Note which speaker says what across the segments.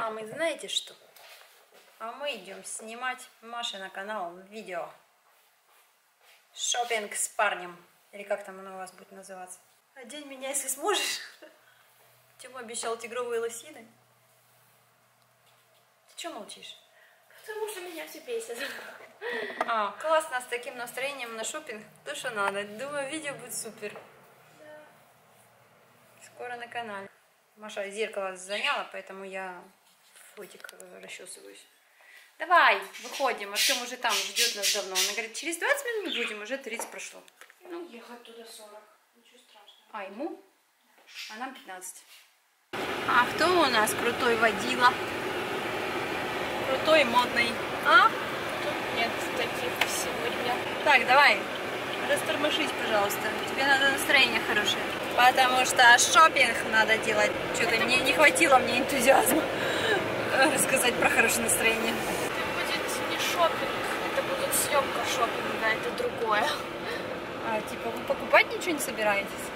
Speaker 1: А мы знаете что? А мы идем снимать Маше на канал видео. Шопинг с парнем. Или как там оно у вас будет называться? Одень меня, если сможешь. Тёма обещал тигровые лосины. Ты что молчишь?
Speaker 2: Потому что меня все бесит.
Speaker 1: А, классно, с таким настроением на шопинг. То, что надо. Думаю, видео будет супер. Скоро на канале. Маша зеркало заняла, поэтому я фотик э, расчесываюсь. Давай, выходим. Артем уже там ждет нас давно. Она говорит, через 20 минут будем, уже 30 прошло.
Speaker 2: Ну, ехать туда 40. Ничего страшного.
Speaker 1: А ему? А нам 15. А кто у нас крутой водила? Крутой, модный. А?
Speaker 2: Тут нет таких сегодня.
Speaker 1: Так, давай, растормошись, пожалуйста. Тебе надо настроение хорошее. Потому что шопинг надо делать. Что-то мне не хватило мне энтузиазма рассказать про хорошее настроение.
Speaker 2: Это будет не шопинг, это будет съемка шопинга, это другое.
Speaker 1: А, типа, вы покупать ничего не собираетесь?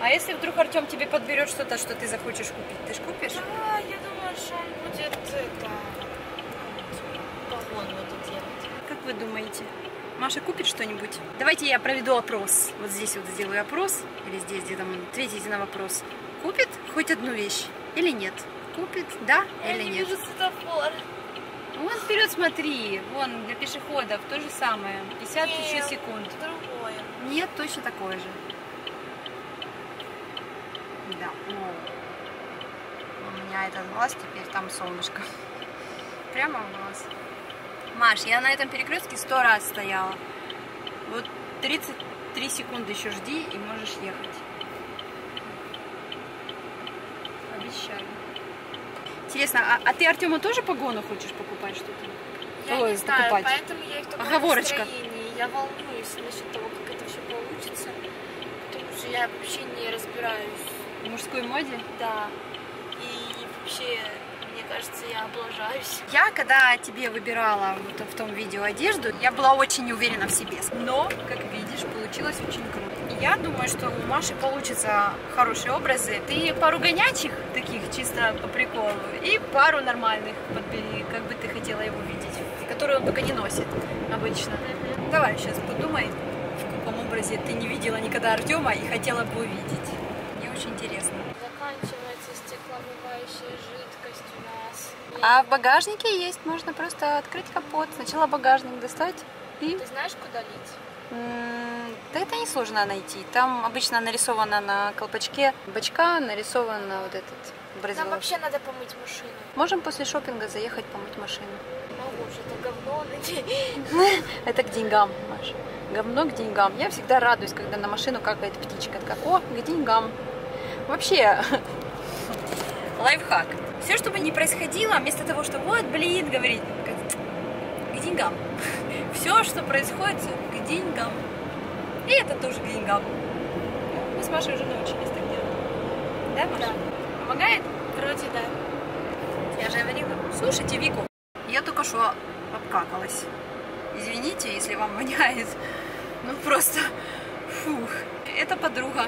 Speaker 1: А если вдруг Артем тебе подберет что-то, что ты захочешь купить, ты ж купишь?
Speaker 2: Да, я думаю, что он будет это погон вот делать.
Speaker 1: Как вы думаете? Маша купит что-нибудь? Давайте я проведу опрос. Вот здесь вот сделаю опрос. Или здесь где-то ответите на вопрос. Купит хоть одну вещь или нет? Купит, да
Speaker 2: Я
Speaker 1: или
Speaker 2: не
Speaker 1: нет?
Speaker 2: вижу светофор.
Speaker 1: Вон вперед смотри. Вон для пешеходов то же самое. 50 еще
Speaker 2: Нет.
Speaker 1: секунд.
Speaker 2: Другое.
Speaker 1: Нет, точно такое же. Да. О. У меня этот глаз теперь там солнышко. Прямо в глаз. Маш, я на этом перекрестке сто раз стояла. Вот 33 секунды еще жди и можешь ехать. Обещаю. Интересно, а, а ты Артему тоже погону хочешь покупать что-то?
Speaker 2: Я
Speaker 1: Ой,
Speaker 2: не знаю,
Speaker 1: покупать.
Speaker 2: поэтому я их только
Speaker 1: Оговорочка.
Speaker 2: настроении. Я волнуюсь насчет того, как это все получится. Потому что я вообще не разбираюсь.
Speaker 1: В мужской моде?
Speaker 2: Да. И вообще, мне кажется, я облажаюсь.
Speaker 1: Я, когда тебе выбирала вот в том видео одежду, я была очень уверена в себе. Но, как видишь, получилось очень круто. Я думаю, что у Маши получатся хорошие образы. Ты пару гонячих, таких чисто по приколу, и пару нормальных подбери, как бы ты хотела его видеть, которые он только не носит обычно. Давай сейчас подумай, в каком образе ты не видела никогда Артема и хотела бы увидеть. Мне очень интересно.
Speaker 2: Заканчивается стекловывающая жидкость у нас.
Speaker 1: А в багажнике есть, можно просто открыть капот, сначала багажник достать и...
Speaker 2: Ты знаешь, куда лить?
Speaker 1: Да это несложно найти. Там обычно нарисовано на колпачке бачка, нарисовано вот этот
Speaker 2: Нам
Speaker 1: бразилов.
Speaker 2: вообще надо помыть машину.
Speaker 1: Можем после шопинга заехать помыть машину.
Speaker 2: Же, это говно.
Speaker 1: Это к деньгам, Маша. Говно к деньгам. Я всегда радуюсь, когда на машину какает птичка. Такая, о, к деньгам. Вообще, лайфхак. Все, что бы ни происходило, вместо того, что вот, блин, говорить, к деньгам. Все, что происходит, к деньгам. И это тоже деньгам. Мы с Машей уже научились так делать. Да, Маша? Помогает?
Speaker 2: Вроде да.
Speaker 1: Я же говорила. Слушайте Вику. Я только что обкакалась. Извините, если вам воняет. Ну просто, фух. Это подруга.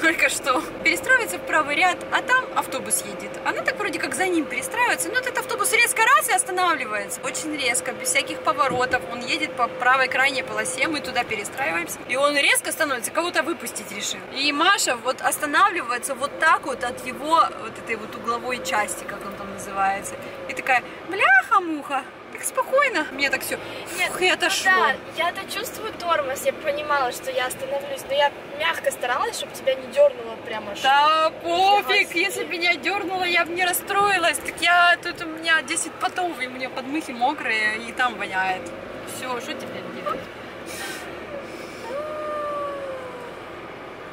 Speaker 1: Только что перестраивается в правый ряд, а там автобус едет. Она так вроде как за ним перестраивается, но этот автобус резко раз и останавливается. Очень резко, без всяких поворотов. Он едет по правой крайней полосе, мы туда перестраиваемся. И он резко становится, кого-то выпустить решил. И Маша вот останавливается вот так вот от его вот этой вот угловой части, как он там называется. И такая, бляха-муха, так спокойно. Мне так все,
Speaker 2: Нет,
Speaker 1: и
Speaker 2: ну
Speaker 1: отошло.
Speaker 2: да, я-то чувствую тормоз, я понимала, что я остановлюсь, но я мягко старалась, чтобы тебя не дернуло прямо.
Speaker 1: Да пофиг, если бы меня дернуло, я бы не расстроилась. Так я, тут у меня 10 потов, и у меня подмыхи мокрые, и там воняет. Все, что тебе делать?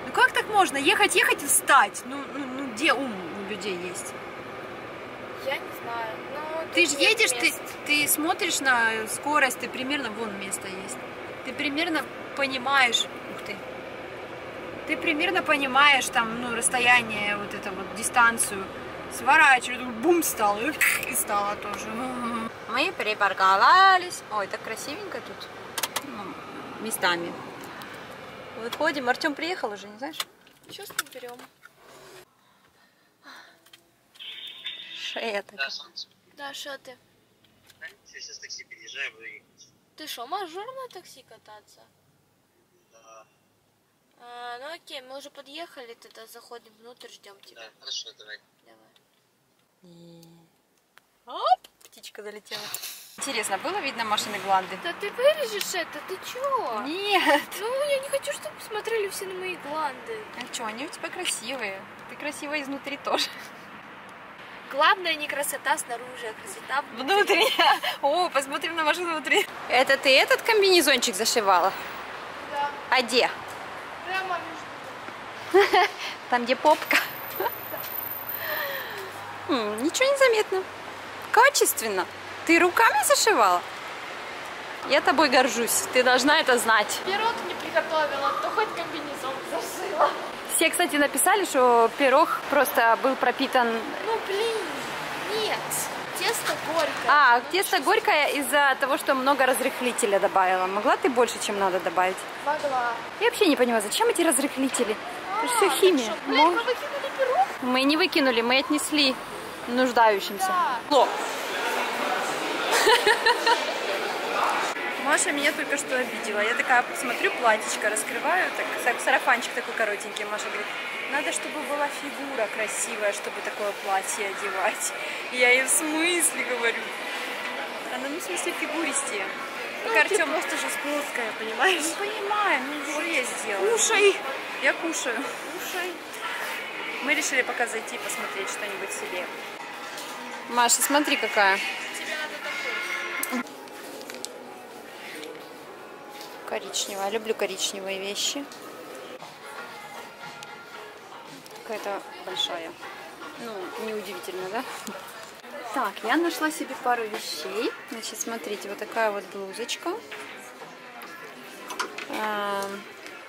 Speaker 1: Ну как так можно? Ехать, ехать и встать. Ну, ну, ну где ум у людей есть?
Speaker 2: Я не знаю. Ну,
Speaker 1: Ты же едешь, ты,
Speaker 2: мест.
Speaker 1: ты смотришь на скорость, ты примерно, вон место есть. Ты примерно понимаешь, ух ты, ты примерно понимаешь там, ну, расстояние, вот это вот, дистанцию. Сворачиваю, бум, стало, и стало тоже. Мы припарковались. Ой, так красивенько тут. Ну, местами. Выходим. Артем приехал уже, не знаешь?
Speaker 2: Сейчас наберем.
Speaker 1: Шея так.
Speaker 3: Да, солнце.
Speaker 2: Да, що ти?
Speaker 3: Сейчас такси переезжаем, буду ехать.
Speaker 2: Ти що, мажор на таксі кататься?
Speaker 3: Да,
Speaker 2: А, ну окей, мы уже подъехали, тогда заходим внутрь, ждем тебя.
Speaker 3: да, хорошо, давай.
Speaker 2: Давай.
Speaker 1: Оп, птичка залетела. Интересно, было видно Машины гланды?
Speaker 2: Да ты вырежешь это, ты чё?
Speaker 1: Нет.
Speaker 2: Ну, я не хочу, чтобы смотрели все на мои гланды.
Speaker 1: А что, они у тебя красивые. Ты красивая изнутри тоже.
Speaker 2: Главное не красота снаружи, а красота
Speaker 1: Внутри. О, посмотрим на Машину внутри. Это ты этот комбинезончик зашивала?
Speaker 2: Да,
Speaker 1: А где?
Speaker 2: прямо между...
Speaker 1: Там, где попка. М, Ничего не заметно. Качественно. Ты руками зашивала? Я тобой горжусь. Ты должна это знать.
Speaker 2: Пирог не приготовила, то хоть комбинезон зашила.
Speaker 1: Все, кстати, написали, что пирог просто был пропитан...
Speaker 2: Ну, блин, нет. Тесто горькое.
Speaker 1: А, тесто горькое из-за того, что много разрыхлителя добавила. Могла ты больше, чем надо добавить?
Speaker 2: Могла.
Speaker 1: Я вообще не понимаю, зачем эти разрыхлители? Же все
Speaker 2: А,
Speaker 1: химия.
Speaker 2: что, Блин,
Speaker 1: Мож-
Speaker 2: мы выкинули пирог?
Speaker 1: Мы не выкинули, мы отнесли нуждающимся.
Speaker 2: Да.
Speaker 1: Ло. Маша меня только что обидела. Я такая смотрю, платьечко раскрываю, так, са- сарафанчик такой коротенький. Маша говорит, надо, чтобы была фигура красивая, чтобы такое платье одевать. И я ей в смысле говорю? Она, ну, в смысле фигуристее.
Speaker 2: Ну,
Speaker 1: Как
Speaker 2: ты
Speaker 1: Артем,
Speaker 2: просто же плоская, понимаешь?
Speaker 1: ну, понимаю, ну, что я сделала?
Speaker 2: Кушай.
Speaker 1: Я кушаю.
Speaker 2: Кушай.
Speaker 1: Мы решили пока зайти посмотреть что-нибудь себе. Маша, смотри какая. Коричневая. Люблю коричневые вещи. Какая-то большая. Ну, неудивительно, да? Так, я нашла себе пару вещей. Значит, смотрите, вот такая вот блузочка. Эм,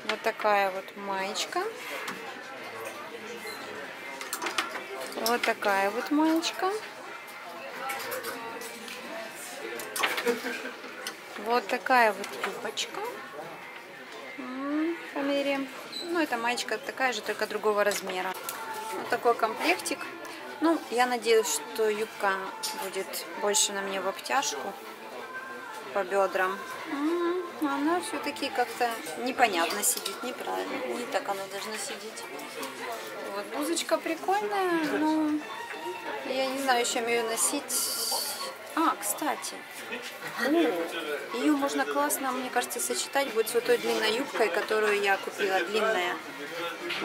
Speaker 1: Вот такая вот маечка. Вот такая вот маечка. Вот такая вот юбочка. Померяем. Ну, эта маечка такая же, только другого размера. Вот такой комплектик. Ну, я надеюсь, что юбка будет больше на мне в обтяжку по бедрам. Она все-таки как-то непонятно сидит, неправильно. Не так она должна сидеть. Вот блузочка прикольная, но я не знаю, чем ее носить. А, кстати, ее можно классно, мне кажется, сочетать будет с вот той длинной юбкой, которую я купила, длинная.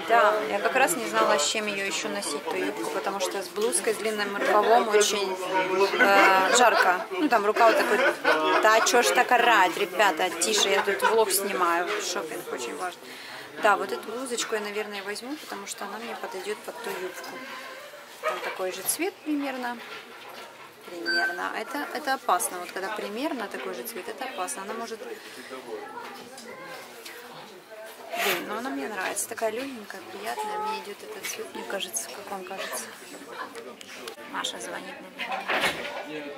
Speaker 1: Да, я как раз не знала, с чем ее еще носить, ту юбку, потому что с блузкой, с длинным рукавом очень э, жарко. Ну, там рукав такой, да чё ж так орать, ребята, тише, я тут влог снимаю, шопинг очень важно. Да, вот эту блузочку я, наверное, возьму, потому что она мне подойдет под ту юбку. Там такой же цвет примерно. Примерно. Это, это опасно. Вот когда примерно такой же цвет, это опасно. Она может... Блин, ну она мне нравится. Такая легенькая, приятная. Мне идет этот цвет, мне кажется, как вам кажется. Маша звонит, наверное.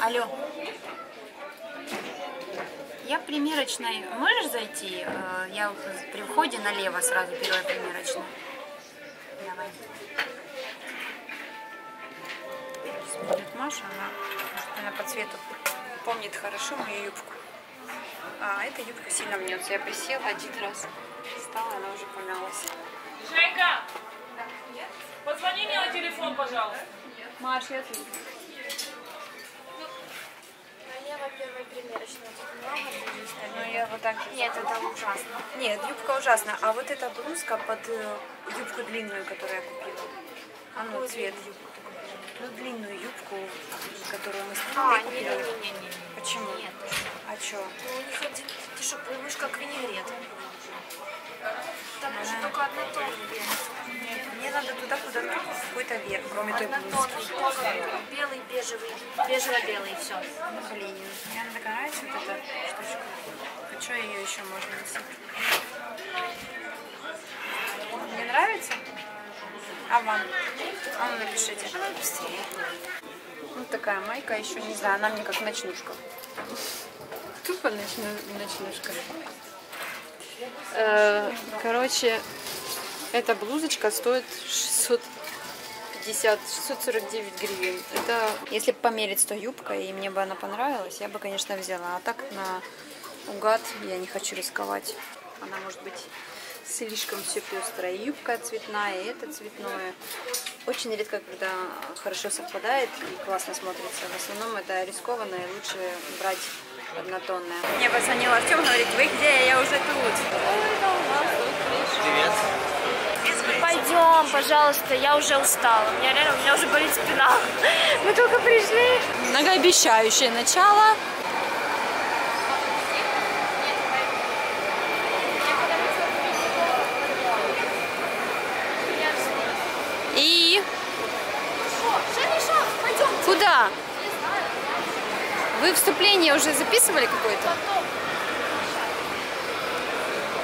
Speaker 1: Алло. Я в примерочной. Можешь зайти? Э, Я при входе налево сразу первая примерочная. Маша, она, может, она по цвету помнит хорошо мою юбку. А эта юбка сильно мнется. Я присела один раз, встала, она уже помялась.
Speaker 4: Женька! Позвони мне на телефон, пожалуйста.
Speaker 1: Маш, я тут.
Speaker 2: Людей стоит.
Speaker 1: Ну я вот так.
Speaker 2: Нет, это ужасно.
Speaker 1: Нет, юбка ужасна. А вот эта блузка под э, юбку длинную, которую я купила. А ну, цвет. Ну, длинную юбку, которую мы с
Speaker 2: А,
Speaker 1: тобой
Speaker 2: не-не-не-не.
Speaker 1: Почему?
Speaker 2: Нет.
Speaker 1: А чё?
Speaker 2: Ну, у них один... Ты что, поймешь, как винегрет? Там уже только однотонный.
Speaker 1: Мне надо туда куда-то, в какой-то верх, кроме той блузки.
Speaker 2: Белый, бежевый, бежево-белый, все.
Speaker 1: Блин, мне она такая нравится вот эта штучка. А что ее еще можно носить? Вам? А ну напишите. Вот такая майка еще, не знаю, она мне как ночнушка. Тупо ночну- ночнушка. Э, Короче, Эта блузочка стоит 650, 649 гривен. Это, если бы померить с той юбкой, и мне бы она понравилась, я бы, конечно, взяла. А так на угад я не хочу рисковать. Она может быть слишком все пестрое. Юбка цветная, и это цветное. Очень редко, когда хорошо совпадает и классно смотрится. В основном это рискованно, и лучше брать однотонное. Мне позвонил Артем, говорит, вы где? Я уже тут.
Speaker 3: Привет.
Speaker 2: Пойдем, пожалуйста, я уже устала. У меня реально, у меня уже болит спина. Мы только пришли.
Speaker 1: Многообещающее начало. Куда? Вы вступление уже записывали какое-то?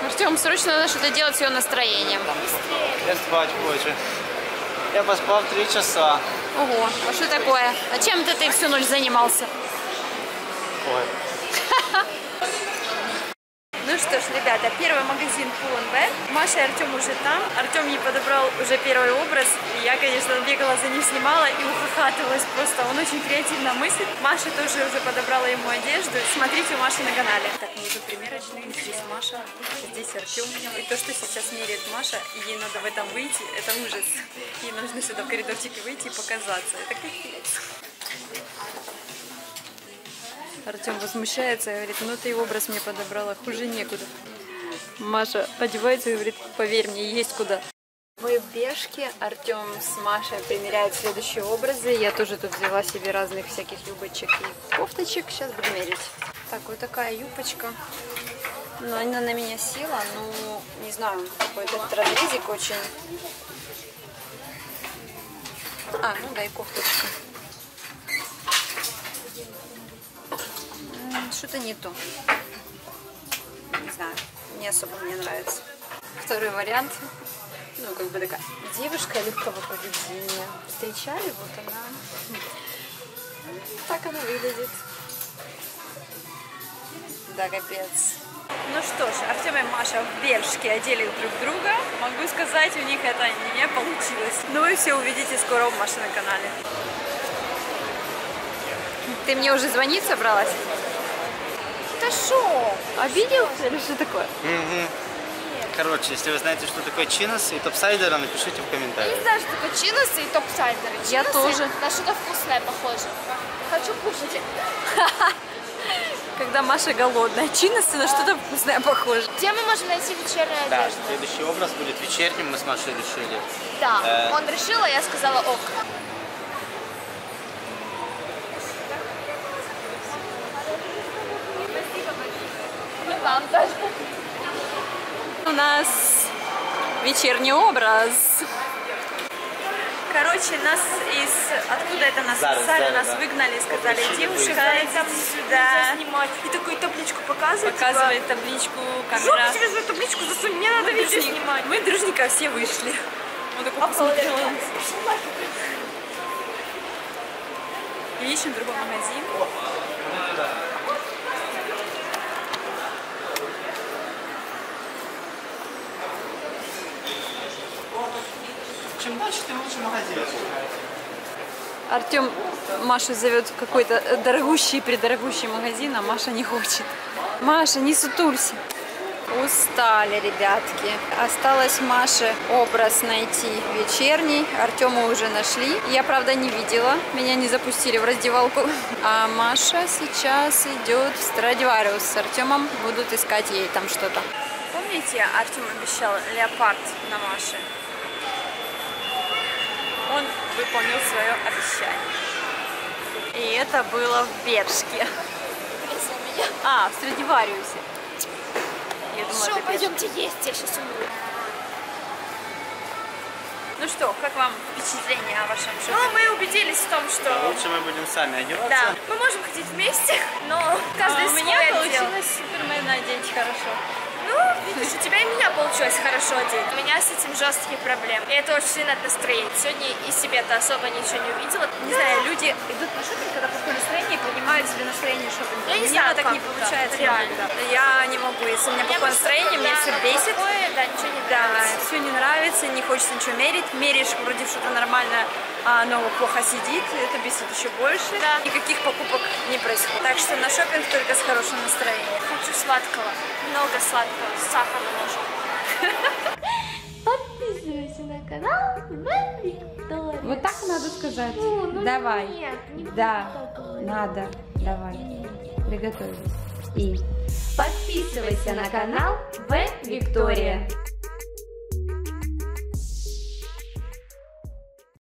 Speaker 1: Артем, срочно надо что-то делать с ее настроением.
Speaker 5: Я спать хочу. Я поспал три часа.
Speaker 1: Ого, а что такое? А чем ты, ты всю ночь занимался?
Speaker 5: Ой.
Speaker 1: Ну что ж, ребята, первый магазин Pull&Bear. Маша и Артем уже там. Артем мне подобрал уже первый образ. И я, конечно, бегала за ним, снимала и ухахатывалась просто. Он очень креативно мыслит. Маша тоже уже подобрала ему одежду. Смотрите у Маши на канале. Так, мы уже примерочные. Здесь Маша, здесь Артем. И то, что сейчас меряет Маша, и ей надо в этом выйти, это ужас. Ей нужно сюда в коридорчике выйти и показаться. Это капец. Артем возмущается и говорит, ну ты образ мне подобрала, хуже некуда. Маша одевается и говорит, поверь мне, есть куда. Мы в Бешке, Артем с Машей примеряют следующие образы. Я тоже тут взяла себе разных всяких юбочек и кофточек. Сейчас буду мерить. Так, вот такая юбочка. Ну, она на меня села, ну, не знаю, какой-то этот разрезик очень... А, ну да, и кофточка. Что-то не то. Не знаю, не особо мне нравится. Второй вариант. Ну, как бы такая девушка легкого поведения. Встречали, вот она. Так она выглядит. Да, капец. Ну что ж, Артем и Маша в Бершке одели друг друга. Могу сказать, у них это не получилось. Но вы все увидите скоро у Маши на канале. Ты мне уже звонить собралась?
Speaker 2: Да шо?
Speaker 1: Обиделся или что такое?
Speaker 5: Мгм. Короче, если вы знаете, что такое чинос и топсайдера, напишите в
Speaker 2: Я не
Speaker 5: комментариях.
Speaker 2: знаю, что такое чиносы и топсайдеры.
Speaker 1: Я
Speaker 2: Чиносы
Speaker 1: тоже.
Speaker 2: На что-то вкусное похоже. Хочу кушать.
Speaker 1: Когда Маша голодная. Чинности на что-то вкусное похоже.
Speaker 2: Где мы можем найти вечернюю
Speaker 5: Да,
Speaker 2: одежду?
Speaker 5: следующий образ будет вечерним, мы с Машей решили.
Speaker 2: Да,
Speaker 5: Э.
Speaker 2: он решил, а я сказала ок. Вам тоже.
Speaker 1: У нас вечерний образ. Короче, нас из... Откуда это нас?
Speaker 5: Зары,
Speaker 1: Из Зары нас
Speaker 5: да.
Speaker 1: выгнали, сказали,
Speaker 5: выйти.
Speaker 1: дайте сюда.
Speaker 2: снимать. И такую табличку показывать.
Speaker 1: Показывает табличку,
Speaker 2: Жопу
Speaker 1: камера.
Speaker 2: себе свою табличку засунь, мне надо
Speaker 1: Мы
Speaker 2: видео
Speaker 1: дружненько-
Speaker 2: снимать.
Speaker 1: Мы дружненько все вышли. Он такой посмотрел ищем другой магазин.
Speaker 5: Дальше, тем лучше магазин.
Speaker 1: Артем Машу зовет в какой-то дорогущий, придорогущий магазин, а Маша не хочет. Маша, не сутулься. Устали, ребятки. Осталось Маше образ найти вечерний. Артему уже нашли. Я, правда, не видела. Меня не запустили в раздевалку. А Маша сейчас идет в Страдивариус с Артемом. Будут искать ей там что-то. Помните, Артем обещал леопард на Маше? Он выполнил свое обещание. И это было в Бершке. А, в Страдивариусе. Я думала,
Speaker 2: пойдемте есть, я сейчас умру.
Speaker 1: Ну что, как вам впечатление о вашем
Speaker 2: Ну,
Speaker 1: шопинге?
Speaker 2: мы убедились в том, что...
Speaker 5: Лучше мы будем сами одеваться.
Speaker 2: Да, мы можем ходить вместе, но каждый
Speaker 1: А у меня
Speaker 2: отдел.
Speaker 1: получилось Супермена одеть хорошо.
Speaker 2: Ну, видишь, у тебя и меня получилось хорошо одеть. У меня с этим жесткие проблемы. И это очень сильно от настроения. Сегодня и себе-то особо ничего не увидела.
Speaker 1: Не знаю, люди идут на шопинг, когда плохое настроение, и поднимают себе настроение шопинга.
Speaker 2: Я не знаю,
Speaker 1: так не получается
Speaker 2: реально.
Speaker 1: Я не могу, если у меня плохое настроение, меня все бесит.
Speaker 2: плохое, да, ничего не
Speaker 1: Да,
Speaker 2: нравится.
Speaker 1: все не нравится, не хочется ничего мерить. Меряешь, вроде что-то нормально, а оно плохо сидит, это бесит еще больше.
Speaker 2: Да.
Speaker 1: Никаких покупок не происходит. Так что на шопинг только с хорошим настроением.
Speaker 2: Хочу сладкого. Много сладкого. С можно.
Speaker 6: Подписывайся на канал Вен Виктория.
Speaker 7: Вот так надо сказать.
Speaker 6: Ну, ну
Speaker 7: Давай.
Speaker 6: нет, не
Speaker 7: Да, надо. Давай. Приготовились. И
Speaker 6: Подписывайся на канал Вен Виктория.